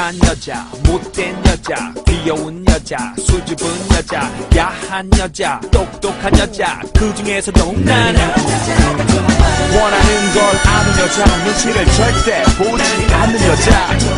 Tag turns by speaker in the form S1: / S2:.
S1: 착한 여자 못된 여자 귀여운 여자 수줍은 여자 야한 여자 똑똑한 여자 그 중에서도 나는 원하는 걸 아는 여자 눈치를 절대 보지 않는 여자.